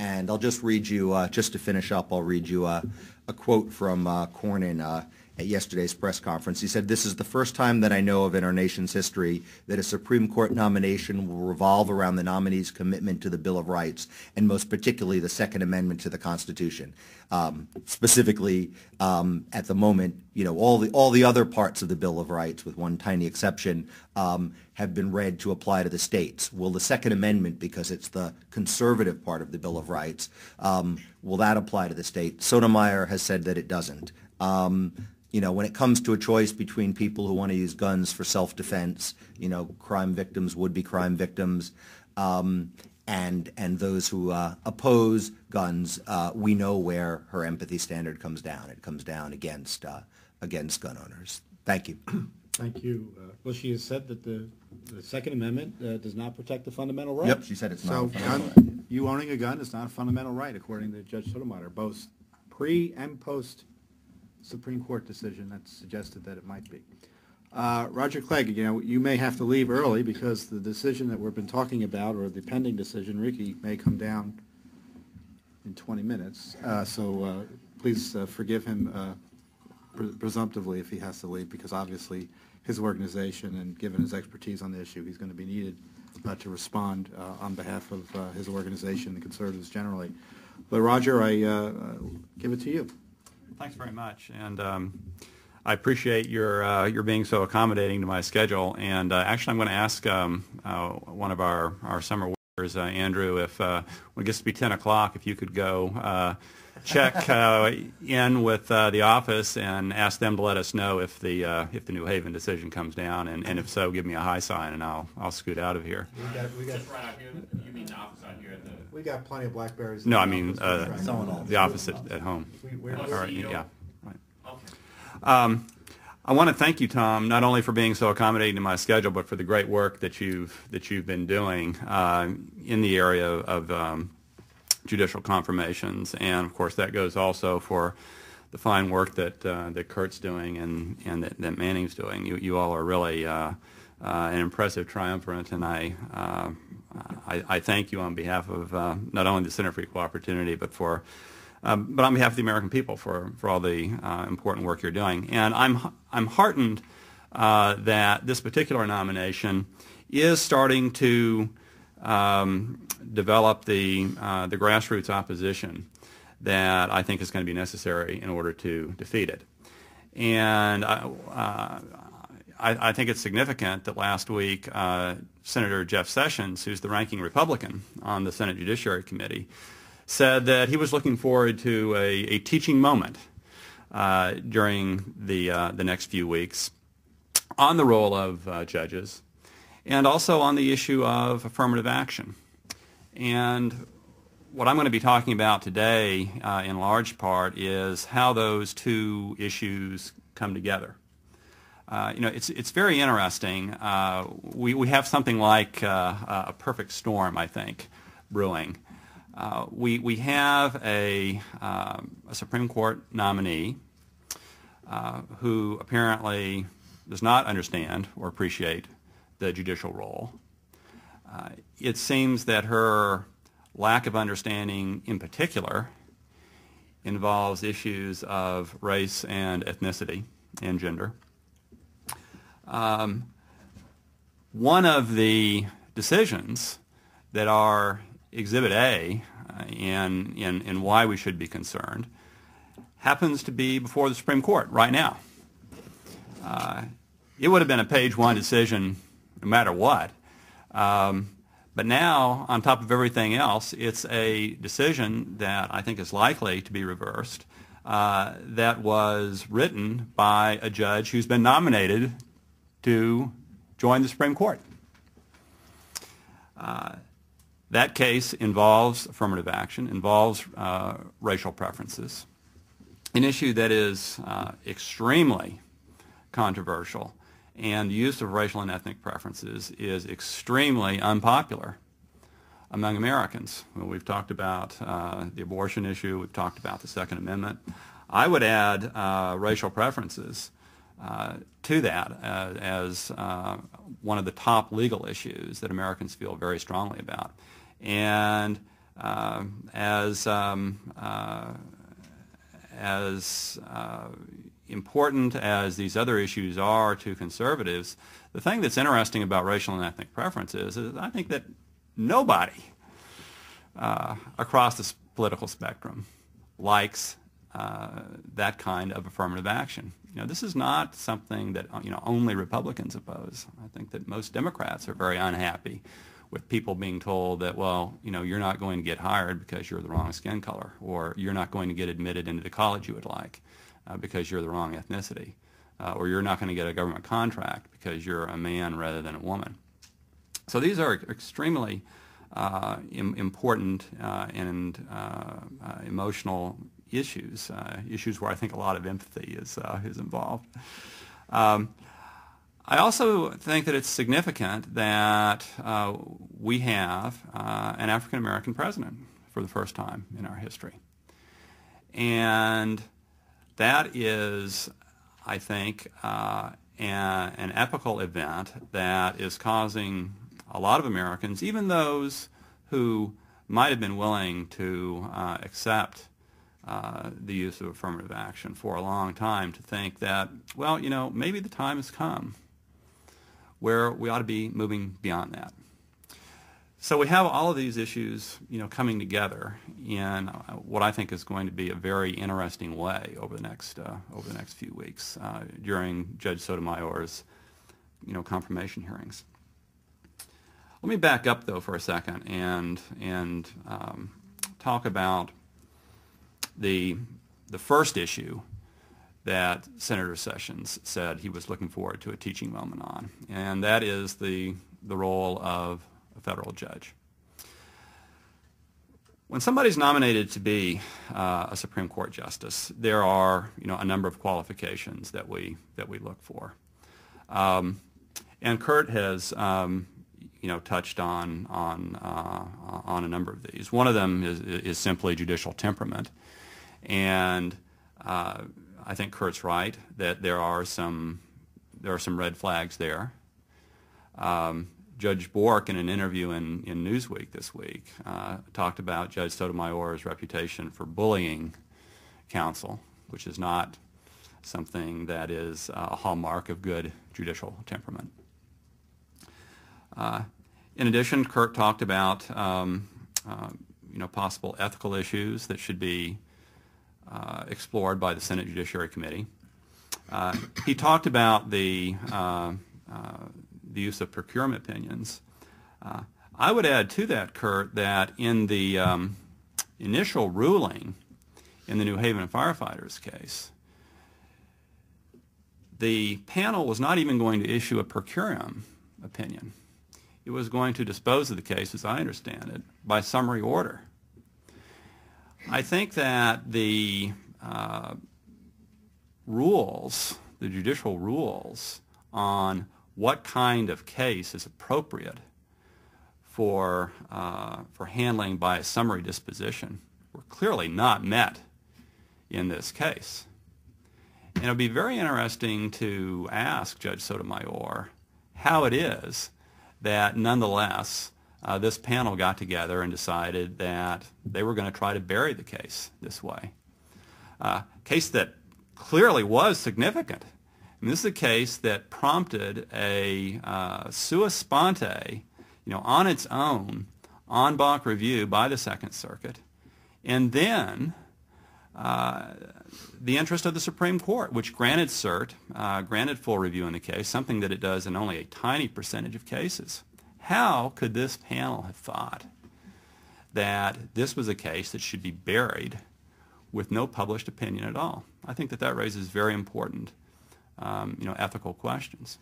And I'll just read you, uh, just to finish up, I'll read you uh, a quote from uh, Cornyn uh, at yesterday's press conference. He said, this is the first time that I know of in our nation's history that a Supreme Court nomination will revolve around the nominee's commitment to the Bill of Rights, and most particularly the Second Amendment to the Constitution. Um, specifically, um, at the moment, you know, all the, all the other parts of the Bill of Rights, with one tiny exception, um, have been read to apply to the states. Will the Second Amendment, because it's the conservative part of the Bill of Rights, um, will that apply to the state? Sotomayor has said that it doesn't. Um, you know, when it comes to a choice between people who want to use guns for self-defense, you know, crime victims, would-be crime victims, um, and and those who uh, oppose guns, uh, we know where her empathy standard comes down. It comes down against uh, against gun owners. Thank you. Thank you. Uh, Well, she has said that the, the Second Amendment uh, does not protect the fundamental right. Yep, she said it's not So gun, you owning a gun is not a fundamental right, according to Judge Sotomayor, both pre and post Supreme Court decision that suggested that it might be. Uh, Roger Clegg, you know, you may have to leave early because the decision that we've been talking about, or the pending decision, Ricci, may come down in 20 minutes. Uh, So uh, please uh, forgive him uh, pre- presumptively if he has to leave, because obviously his organization and given his expertise on the issue, he's going to be needed uh, to respond on behalf of his organization the conservatives generally. But Roger, I give it to you. Thanks very much, and um, I appreciate your uh, your being so accommodating to my schedule. And uh, actually, I'm going to ask um, uh, one of our our summer workers, uh, Andrew, if uh, when it gets to be 10 o'clock, if you could go uh, check uh, in with uh, the office and ask them to let us know if the uh, if the New Haven decision comes down, and, and if so, give me a high sign, and I'll I'll scoot out of here. We got, we got, right out here, you mean the office out here at the, we got plenty of Blackberries. No, I mean uh, Someone else. the office at, at home. We- we're- All right, yeah. Right. okay. Um, I want to thank you, Tom, not only for being so accommodating to my schedule, but for the great work that you've that you've been doing uh, in the area of um, judicial confirmations, and of course that goes also for the fine work that uh, that Curt's doing and and that, that Manny's doing. You you all are really uh, uh, an impressive triumvirate, and I. I, I thank you on behalf of uh, not only the Center for Equal Opportunity, but for um, but on behalf of the American people for, for all the uh, important work you're doing. And I'm, I'm heartened uh, that this particular nomination is starting to um, develop the, uh, the grassroots opposition that I think is going to be necessary in order to defeat it. And I, uh, I, I think it's significant that last week uh, Senator Jeff Sessions, who's the ranking Republican on the Senate Judiciary Committee, said that he was looking forward to a, a teaching moment uh, during the, uh, the next few weeks on the role of uh, judges and also on the issue of affirmative action. And what I'm going to be talking about today, uh, in large part, is how those two issues come together. Uh, you know, it's it's very interesting. Uh, we we have something like uh, a perfect storm, I think, brewing. Uh, we we have a, um, a Supreme Court nominee uh, who apparently does not understand or appreciate the judicial role. Uh, it seems that her lack of understanding, in particular, involves issues of race and ethnicity and gender. Um, one of the decisions that are Exhibit A in, in, in why we should be concerned happens to be before the Supreme Court right now. Uh, it would have been a page one decision no matter what. Um, but now, on top of everything else, it's a decision that I think is likely to be reversed uh, that was written by a judge who's been nominated to join the Supreme Court. Uh, that case involves affirmative action, involves uh, racial preferences, an issue that is uh, extremely controversial, and the use of racial and ethnic preferences is extremely unpopular among Americans. Well, we've talked about uh, the abortion issue, we've talked about the Second Amendment. I would add uh, racial preferences uh, to that uh, as uh, one of the top legal issues that Americans feel very strongly about. And uh, as um, uh, as important as these other issues are to conservatives, the thing that's interesting about racial and ethnic preferences is I think that nobody across the political spectrum likes uh, that kind of affirmative action. You know, this is not something that uh, you know only Republicans oppose. I think that most Democrats are very unhappy with people being told that, well, you know, you're not going to get hired because you're the wrong skin color, or you're not going to get admitted into the college you would like uh, because you're the wrong ethnicity, uh, or you're not going to get a government contract because you're a man rather than a woman. So these are extremely uh, im- important uh, and emotional issues, uh, issues where I think a lot of empathy is, uh, is involved. Um, I also think that it's significant that uh, we have uh, an African American president for the first time in our history. And that is, I think, uh, an, an epical event that is causing a lot of Americans, even those who might have been willing to uh, accept uh, the use of affirmative action for a long time, to think that, well, you know, maybe the time has come where we ought to be moving beyond that. So we have all of these issues, you know, coming together in uh, what I think is going to be a very interesting way over the next uh, over the next few weeks uh, during Judge Sotomayor's, you know, confirmation hearings. Let me back up though for a second and and um, talk about the the first issue that Senator Sessions said he was looking forward to a teaching moment on, and that is the the role of a federal judge. When somebody's nominated to be uh, a Supreme Court justice, there are you know a number of qualifications that we that we look for, um, and Curt has um, you know touched on on uh, on a number of these. One of them is, is simply judicial temperament, and uh, I think Curt's right that there are some there are some red flags there. Um, Judge Bork, in an interview in, in Newsweek this week, uh, talked about Judge Sotomayor's reputation for bullying counsel, which is not something that is a hallmark of good judicial temperament. Uh, in addition, Kurt talked about um, uh, you know possible ethical issues that should be uh, explored by the Senate Judiciary Committee. Uh, he talked about the, uh, uh, the use of per curiam opinions. Uh, I would add to that, Curt, that in the um, initial ruling in the New Haven firefighters case, the panel was not even going to issue a per curiam opinion. It was going to dispose of the case, as I understand it, by summary order. I think that the uh, rules, the judicial rules on what kind of case is appropriate for, uh, for handling by a summary disposition were clearly not met in this case. And it would be very interesting to ask Judge Sotomayor how it is that nonetheless uh, this panel got together and decided that they were going to try to bury the case this way. Uh, case that clearly was significant. And this is a case that prompted a uh, sua sponte, you know, on its own, en banc review by the Second Circuit, and then uh, the interest of the Supreme Court, which granted cert, uh, granted full review in the case, something that it does in only a tiny percentage of cases. How could this panel have thought that this was a case that should be buried with no published opinion at all? I think that that raises very important, um, you know, ethical questions.